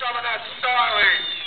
some of that starling.